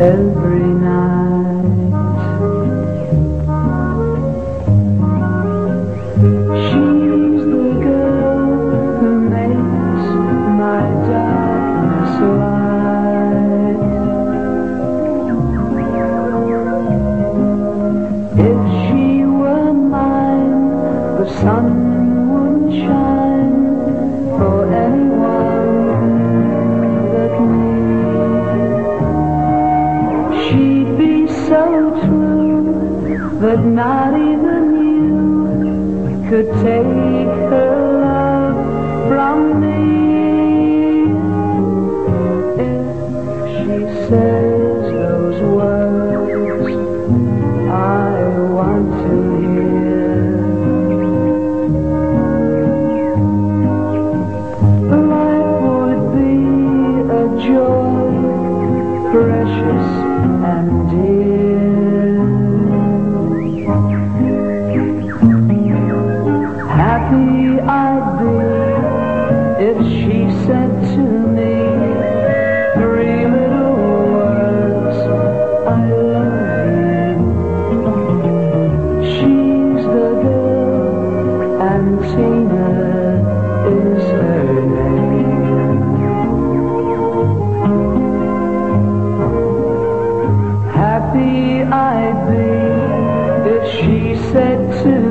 every night. She's the girl who makes my darkness light. If she were mine, the sun would shine for so true that not even you could take her love from me. If she says those words I want to hear. Life would be a joy, precious and dear. If she said to me three little words, I love you. She's the girl, and Tina is her name. Happy I'd be if she said to me